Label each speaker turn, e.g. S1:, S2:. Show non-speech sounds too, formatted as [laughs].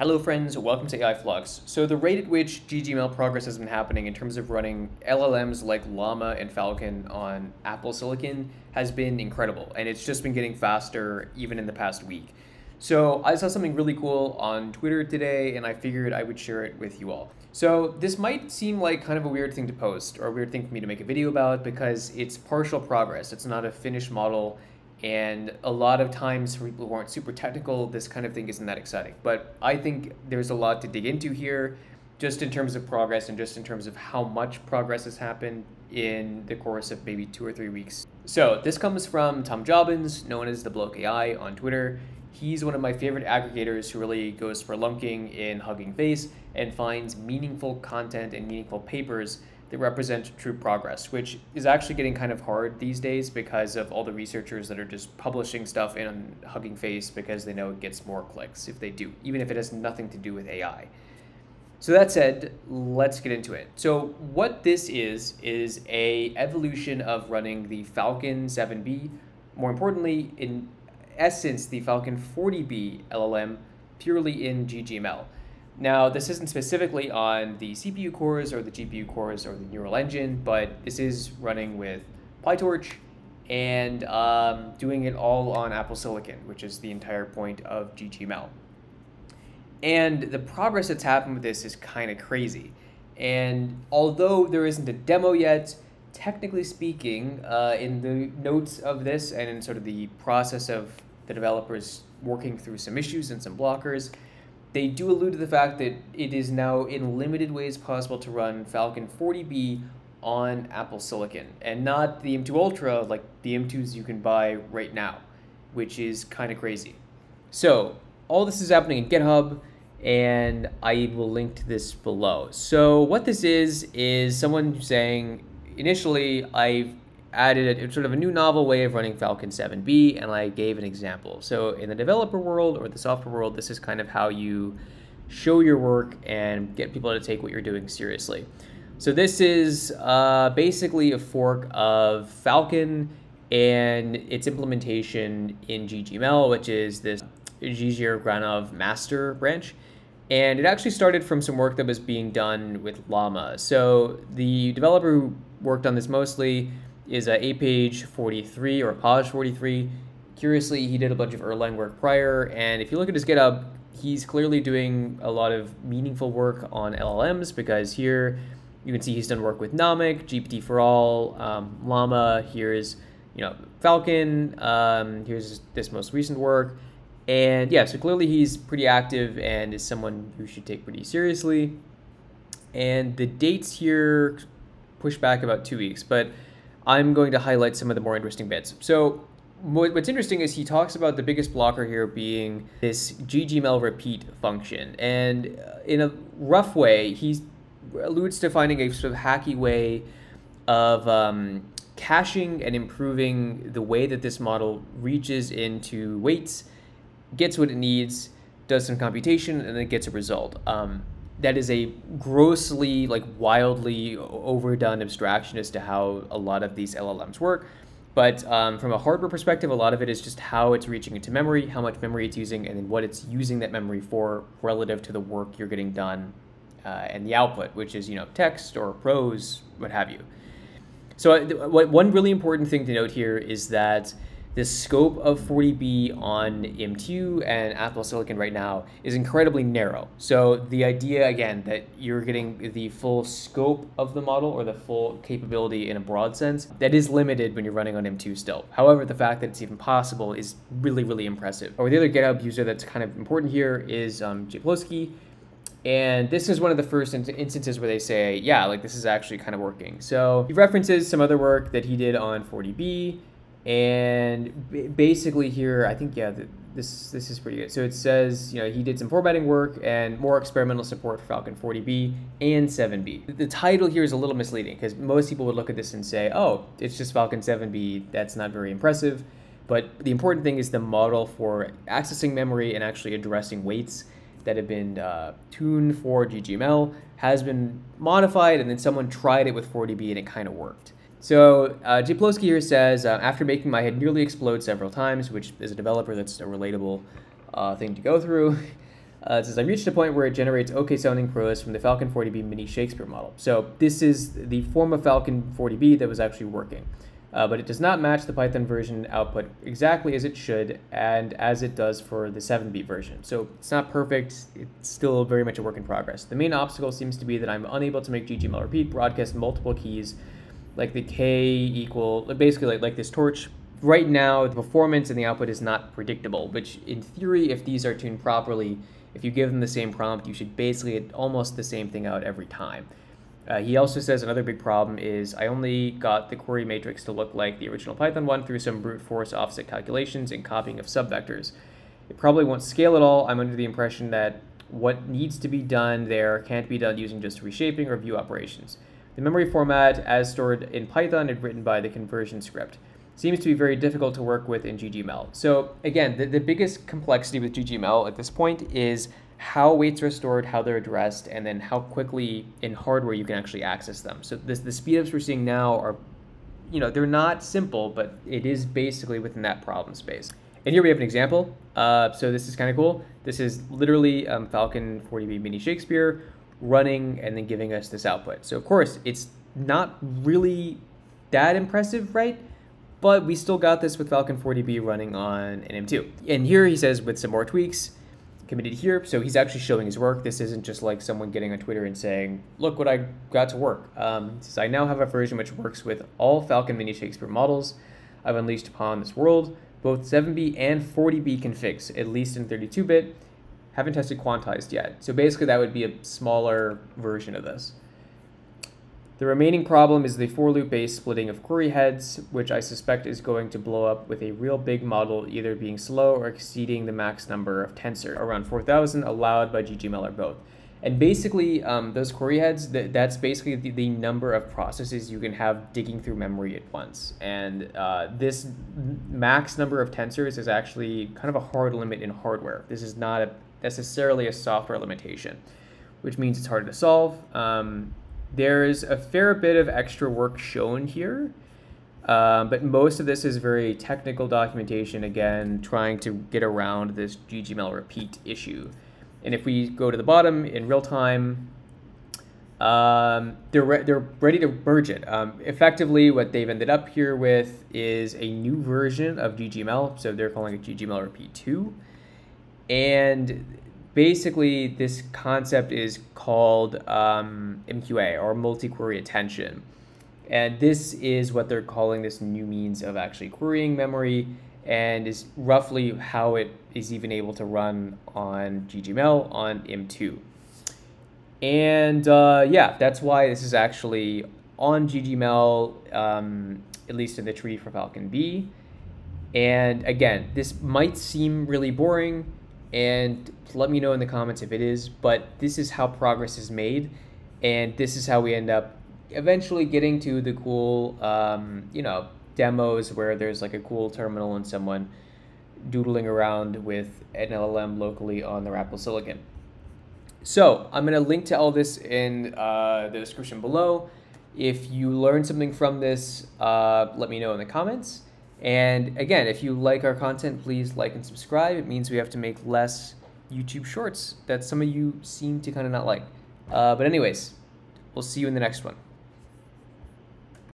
S1: Hello friends, welcome to AI Flux. So the rate at which GGML progress has been happening in terms of running LLMs like Llama and Falcon on Apple Silicon has been incredible, and it's just been getting faster even in the past week. So I saw something really cool on Twitter today, and I figured I would share it with you all. So this might seem like kind of a weird thing to post, or a weird thing for me to make a video about, because it's partial progress. It's not a finished model, and a lot of times for people who aren't super technical, this kind of thing isn't that exciting. But I think there's a lot to dig into here, just in terms of progress and just in terms of how much progress has happened in the course of maybe two or three weeks. So this comes from Tom Jobbins, known as the Bloke AI on Twitter. He's one of my favorite aggregators who really goes for lunking in Hugging Face and finds meaningful content and meaningful papers that represent true progress, which is actually getting kind of hard these days because of all the researchers that are just publishing stuff in Hugging Face because they know it gets more clicks if they do, even if it has nothing to do with AI. So that said, let's get into it. So what this is is a evolution of running the Falcon 7B, more importantly, in essence, the Falcon 40B LLM purely in GGML. Now, this isn't specifically on the CPU cores or the GPU cores or the neural engine, but this is running with PyTorch and um, doing it all on Apple Silicon, which is the entire point of GGML. And the progress that's happened with this is kind of crazy. And although there isn't a demo yet, technically speaking, uh, in the notes of this and in sort of the process of the developers working through some issues and some blockers, they do allude to the fact that it is now in limited ways possible to run Falcon 40B on Apple Silicon and not the M2 Ultra like the M2s you can buy right now, which is kind of crazy. So, all this is happening in GitHub and I will link to this below. So, what this is is someone saying initially I've added a, sort of a new novel way of running Falcon 7B, and I gave an example. So in the developer world or the software world, this is kind of how you show your work and get people to take what you're doing seriously. So this is uh, basically a fork of Falcon and its implementation in GGML, which is this ggerganov master branch. And it actually started from some work that was being done with Llama. So the developer who worked on this mostly is a page 43 or Paj 43. Curiously, he did a bunch of Erlang work prior, and if you look at his GitHub, he's clearly doing a lot of meaningful work on LLMs because here you can see he's done work with Nomic, GPT4All, um, Llama. Here's you know Falcon. Um, here's this most recent work, and yeah, so clearly he's pretty active and is someone who should take pretty seriously. And the dates here push back about two weeks, but I'm going to highlight some of the more interesting bits. So what's interesting is he talks about the biggest blocker here being this ggml repeat function. And uh, in a rough way, he alludes to finding a sort of hacky way of um, caching and improving the way that this model reaches into weights, gets what it needs, does some computation, and then gets a result. Um, that is a grossly like wildly overdone abstraction as to how a lot of these LLMs work. But um, from a hardware perspective, a lot of it is just how it's reaching into memory, how much memory it's using, and then what it's using that memory for relative to the work you're getting done uh, and the output, which is you know text or prose, what have you. So uh, one really important thing to note here is that the scope of 40B on M2 and Apple Silicon right now is incredibly narrow. So the idea, again, that you're getting the full scope of the model or the full capability in a broad sense, that is limited when you're running on M2 still. However, the fact that it's even possible is really, really impressive. Or the other GitHub user that's kind of important here is um, Jan Ploski. And this is one of the first instances where they say, yeah, like this is actually kind of working. So he references some other work that he did on 40B and basically here i think yeah this this is pretty good. So it says you know he did some formatting work and more experimental support for falcon 40b and 7b the title here is a little misleading because most people would look at this and say oh it's just falcon 7b that's not very impressive. But the important thing is the model for accessing memory and actually addressing weights that have been uh, tuned for ggml has been modified and then someone tried it with 40b and it kind of worked so uh, here says, uh, after making my head nearly explode several times, which is a developer that's a relatable uh, thing to go through, [laughs] Uh, says, I reached a point where it generates okay sounding prose from the Falcon 40B mini Shakespeare model. So this is the form of Falcon 40B that was actually working. Uh, but it does not match the Python version output exactly as it should and as it does for the 7B version. So it's not perfect, it's still very much a work in progress. The main obstacle seems to be that I'm unable to make ggml repeat broadcast multiple keys like the k equal, basically like, like this torch right now the performance and the output is not predictable, which in theory, if these are tuned properly, if you give them the same prompt, you should basically get almost the same thing out every time. Uh, he also says another big problem is I only got the query matrix to look like the original Python one through some brute force offset calculations and copying of subvectors. It probably won't scale at all. I'm under the impression that what needs to be done there can't be done using just reshaping or view operations. The memory format, as stored in Python and written by the conversion script seems to be very difficult to work with in GGML. So again, the, the biggest complexity with GGML at this point is how weights are stored, how they're addressed, and then how quickly in hardware you can actually access them. So this, the speedups we're seeing now are, you know, they're not simple, but it is basically within that problem space. And here we have an example. Uh, so this is kind of cool. This is literally um, Falcon 40B Mini Shakespeare running and then giving us this output. So of course, it's not really that impressive, right? but we still got this with Falcon 40B running on an M2. And here he says with some more tweaks, committed here. So he's actually showing his work. This isn't just like someone getting on Twitter and saying, look what I got to work. Um, says, I now have a version which works with all Falcon Mini Shakespeare models I've unleashed upon this world, both 7B and 40B configs, at least in 32-bit. Haven't tested quantized yet. So basically that would be a smaller version of this. The remaining problem is the for loop based splitting of query heads, which I suspect is going to blow up with a real big model either being slow or exceeding the max number of tensor, around 4,000 allowed by GGML or both. And basically, um, those query heads, th that's basically the, the, number of processes you can have digging through memory at once. And uh, this max number of tensors is actually kind of a hard limit in hardware. This is not a, necessarily a software limitation, which means it's hard to solve. Um, there's a fair bit of extra work shown here, uh, but most of this is very technical documentation, again, trying to get around this GGML repeat issue. And if we go to the bottom in real time, um, they're, re they're ready to merge it. Um, effectively, what they've ended up here with is a new version of GGML. So they're calling it GGML Repeat 2. And basically this concept is called um, MQA or multi-query attention. And this is what they're calling this new means of actually querying memory and is roughly how it is even able to run on GGML on M2. And uh, yeah, that's why this is actually on GGML, um, at least in the tree for Falcon B. And again, this might seem really boring, and let me know in the comments if it is. But this is how progress is made, and this is how we end up eventually getting to the cool, um, you know, demos where there's like a cool terminal and someone doodling around with an LLM locally on their Apple Silicon. So I'm going to link to all this in uh, the description below. If you learned something from this, uh, let me know in the comments. And again, if you like our content, please like and subscribe. It means we have to make less YouTube shorts that some of you seem to kind of not like. Uh, but anyways, we'll see you in the next one.